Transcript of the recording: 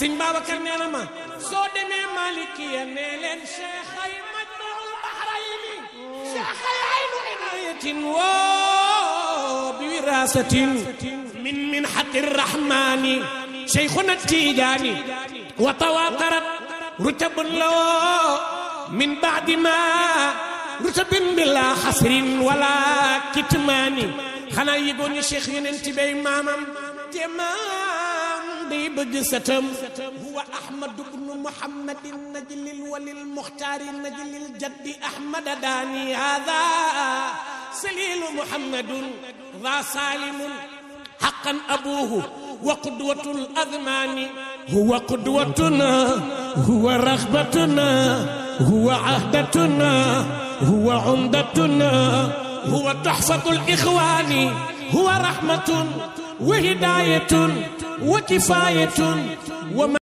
sëñ Babacar nee na ma soo demee Malikiya nee leen cheikh ay majmaul bahrayni cheikh ay aynu inayatin woo bi wirasatin min min xaqi rahmani cheikhuna tijaani wa tawatarat rutabun lawoo min baadi ma rutabin bila xasrin wala kitmaani. Xanaa yëgoon ni cheikh yonent bay maamam te maam هو أحمد بن محمد النجل الولي المختار النجل الجد أحمد داني هذا. سليل محمد ذا سالم. حقا أبوه وقدوة الأذمان. هو قدوتنا هو رغبتنا هو عهدتنا هو عمدتنا هو تحفة الإخوان هو رحمة وهداية. وكفاية وما